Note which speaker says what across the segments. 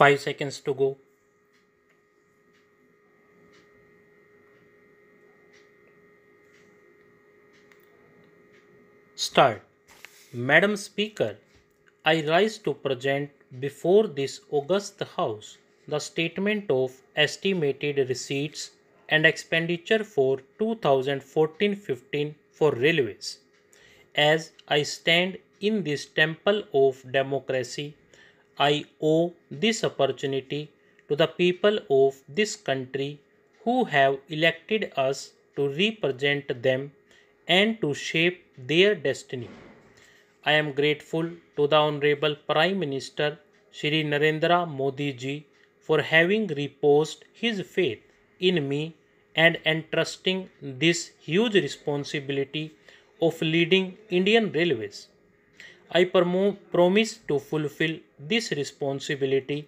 Speaker 1: 5 seconds to go. Start. Madam Speaker, I rise to present before this august House the statement of estimated receipts and expenditure for 2014-15 for railways. As I stand in this temple of democracy, I owe this opportunity to the people of this country who have elected us to represent them and to shape their destiny. I am grateful to the Honorable Prime Minister Shri Narendra Modi ji for having reposed his faith in me and entrusting this huge responsibility of leading Indian Railways. I promise to fulfill this responsibility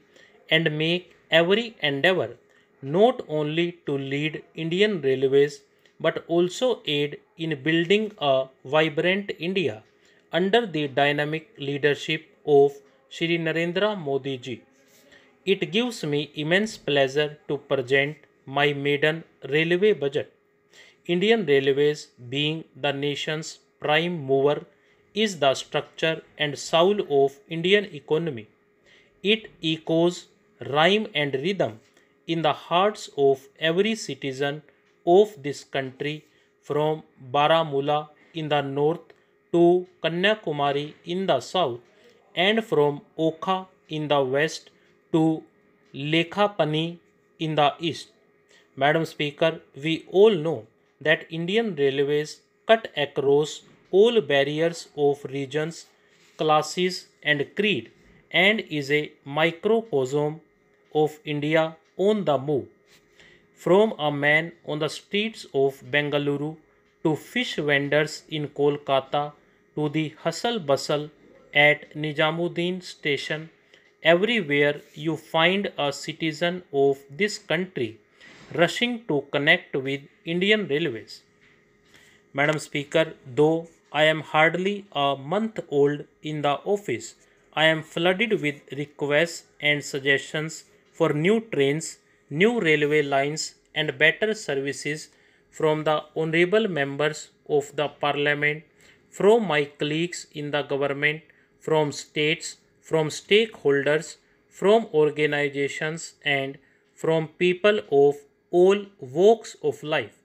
Speaker 1: and make every endeavor not only to lead Indian Railways but also aid in building a vibrant India under the dynamic leadership of Shri Narendra Modi ji. It gives me immense pleasure to present my maiden railway budget. Indian Railways, being the nation's prime mover, is the structure and soul of Indian economy. It echoes rhyme and rhythm in the hearts of every citizen of this country from Baramulla in the north to Kanyakumari in the south and from Okha in the west to Lekhapani in the east. Madam Speaker, we all know that Indian Railways cut across all barriers of regions, classes, and creed and is a microcosm of India on the move. From a man on the streets of Bengaluru to fish vendors in Kolkata to the hustle bustle at Nizamuddin station, everywhere you find a citizen of this country rushing to connect with Indian Railways. Madam Speaker, though I am hardly a month old in the office, I am flooded with requests and suggestions for new trains, new railway lines, and better services from the honorable members of the parliament, from my colleagues in the government, from states, from stakeholders, from organizations, and from people of all walks of life.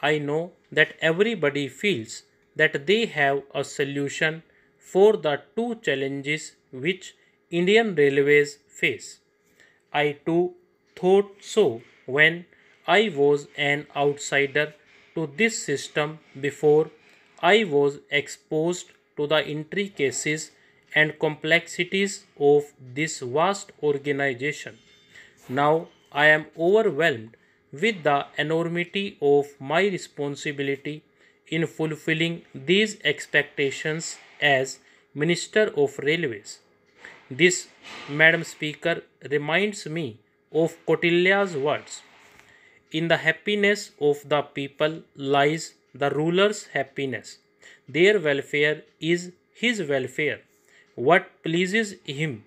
Speaker 1: I know that everybody feels that they have a solution for the two challenges which Indian Railways face. I too thought so when I was an outsider to this system before I was exposed to the intricacies and complexities of this vast organization. Now I am overwhelmed with the enormity of my responsibility in fulfilling these expectations as Minister of Railways. This, Madam Speaker, reminds me of Kautilya's words. In the happiness of the people lies the ruler's happiness. Their welfare is his welfare. What pleases him,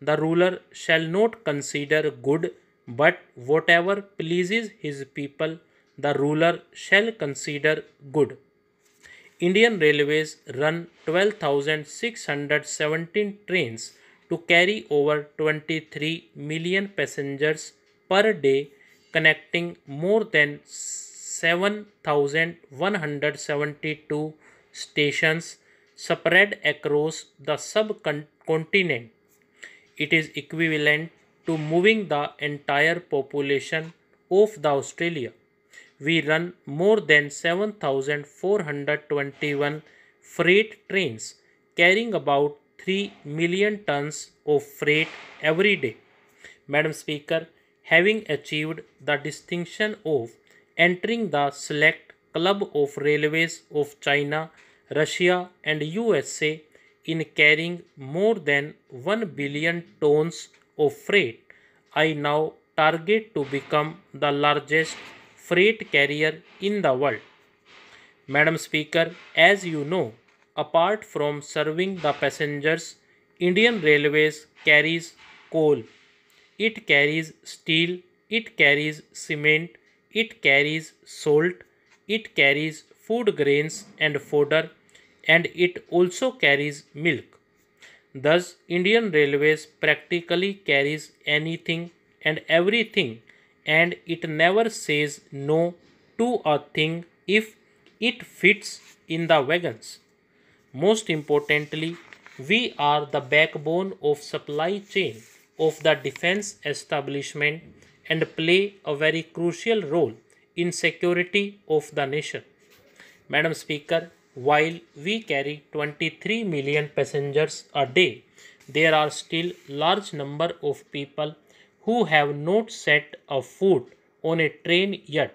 Speaker 1: the ruler shall not consider good, but whatever pleases his people, the ruler shall consider good. Indian Railways run 12,617 trains to carry over 23 million passengers per day, connecting more than 7,172 stations spread across the subcontinent. It is equivalent to moving the entire population of the Australia. We run more than 7,421 freight trains carrying about 3 million tons of freight every day. Madam Speaker, having achieved the distinction of entering the select club of railways of China, Russia, and USA in carrying more than 1 billion tons of freight, I now target to become the largest freight carrier in the world. Madam Speaker, as you know, apart from serving the passengers, Indian Railways carries coal, it carries steel, it carries cement, it carries salt, it carries food grains and fodder, and it also carries milk. Thus, Indian Railways practically carries anything and everything, and it never says no to a thing if it fits in the wagons. Most importantly, we are the backbone of supply chain of the defense establishment and play a very crucial role in security of the nation. Madam Speaker, while we carry 23 million passengers a day, there are still large number of people who have not set a foot on a train yet.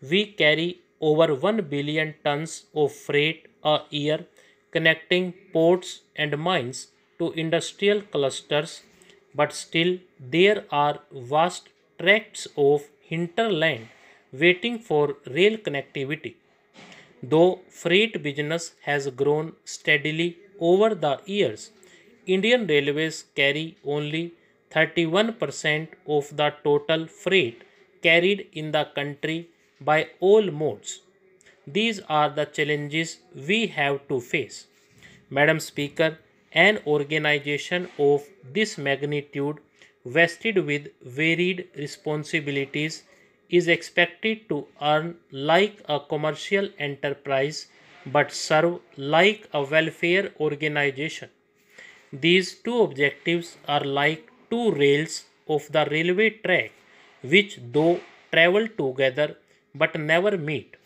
Speaker 1: We carry over 1 billion tons of freight a year connecting ports and mines to industrial clusters, but still there are vast tracts of hinterland waiting for rail connectivity. Though freight business has grown steadily over the years, Indian Railways carry only 31% of the total freight carried in the country by all modes. These are the challenges we have to face. Madam Speaker, an organization of this magnitude vested with varied responsibilities is expected to earn like a commercial enterprise but serve like a welfare organization. These two objectives are like two rails of the railway track which though travel together but never meet.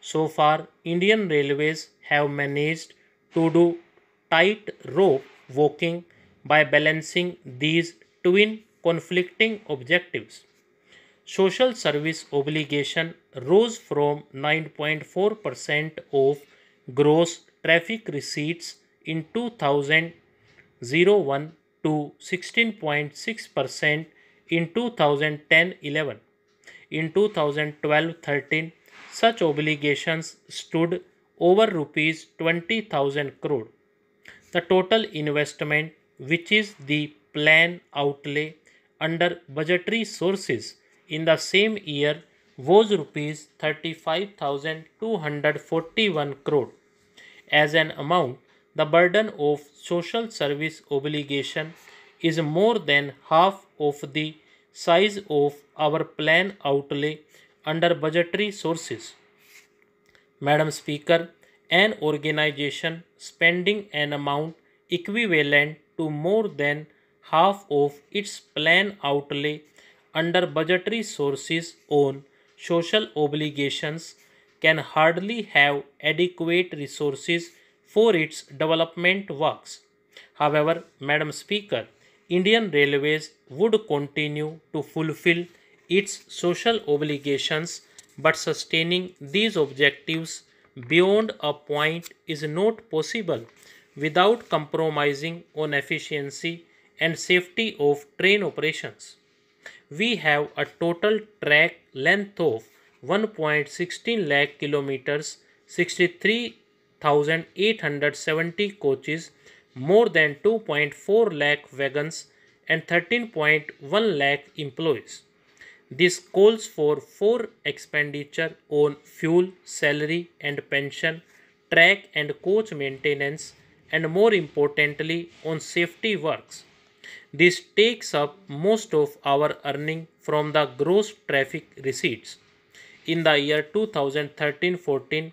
Speaker 1: So far, Indian Railways have managed to do tight rope walking by balancing these twin conflicting objectives. Social service obligation rose from 9.4% of gross traffic receipts in 2001 to 16.6% in 2010-11. In 2012-13, such obligations stood over rupees 20,000 crore. The total investment, which is the plan outlay under budgetary sources in the same year, was rupees 35,241 crore. As an amount, the burden of social service obligation is more than half of the size of our plan outlay under budgetary sources. Madam Speaker, an organization spending an amount equivalent to more than half of its plan outlay under budgetary sources on social obligations can hardly have adequate resources for its development works. However, Madam Speaker, Indian Railways would continue to fulfill its social obligations but sustaining these objectives beyond a point is not possible without compromising on efficiency and safety of train operations. We have a total track length of 1.16 lakh kilometers, 63,870 coaches, more than 2.4 lakh wagons and 13.1 lakh employees. This calls for four expenditure on fuel, salary and pension, track and coach maintenance and more importantly on safety works. This takes up most of our earning from the gross traffic receipts. In the year 2013-14,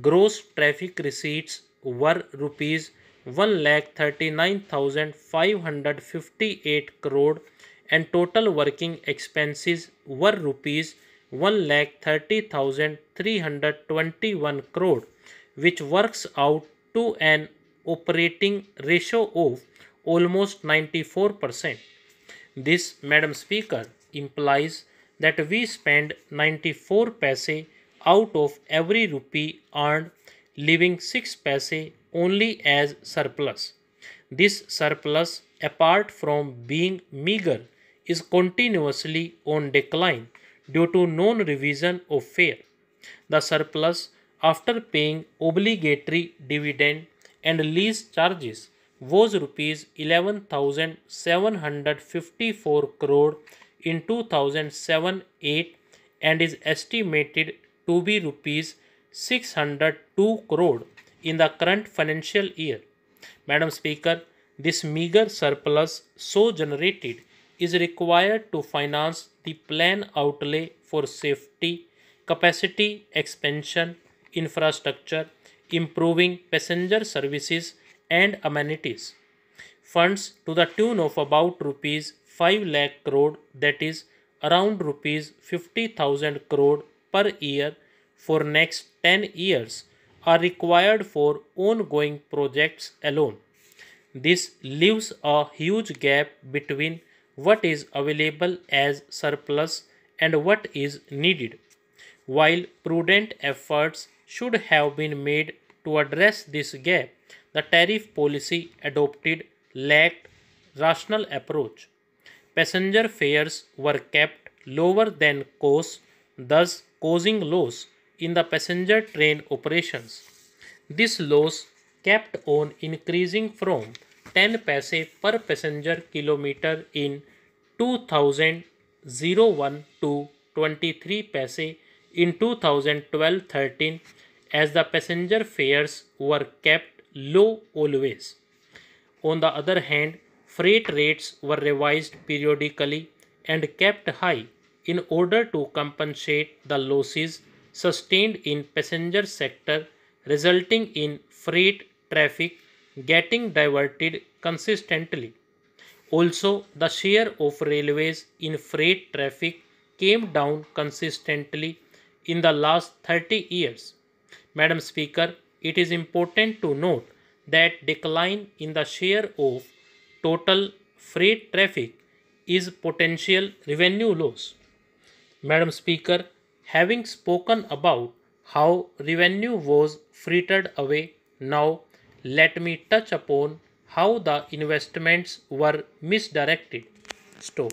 Speaker 1: gross traffic receipts were rupees 1,39,558 crore and total working expenses were rupees 1,30,321 crore which works out to an operating ratio of almost 94%. This, Madam Speaker, implies that we spend 94 paise out of every rupee earned, leaving 6 paise only as surplus. This surplus, apart from being meager, is continuously on decline due to non-revision of fare. The surplus, after paying obligatory dividend and lease charges, was rupees 11,754 crore in 2007-8 and is estimated to be rupees 602 crore in the current financial year. Madam Speaker, this meager surplus so generated is required to finance the plan outlay for safety, capacity expansion, infrastructure, improving passenger services and amenities. Funds to the tune of about rupees 5 lakh crore that is around rupees 50,000 crore per year for next 10 years are required for ongoing projects alone. This leaves a huge gap between what is available as surplus and what is needed. While prudent efforts should have been made to address this gap, the tariff policy adopted lacked rational approach. Passenger fares were kept lower than costs, thus causing loss in the passenger train operations. This loss kept on increasing from 10 paise per passenger kilometer in 2001 to 23 paise in 2012-13 as the passenger fares were kept low always. On the other hand, freight rates were revised periodically and kept high in order to compensate the losses sustained in passenger sector resulting in freight traffic getting diverted consistently. Also, the share of railways in freight traffic came down consistently in the last 30 years. Madam Speaker, it is important to note that decline in the share of total freight traffic is potential revenue loss. Madam Speaker, having spoken about how revenue was frittered away, now let me touch upon how the investments were misdirected. Stop.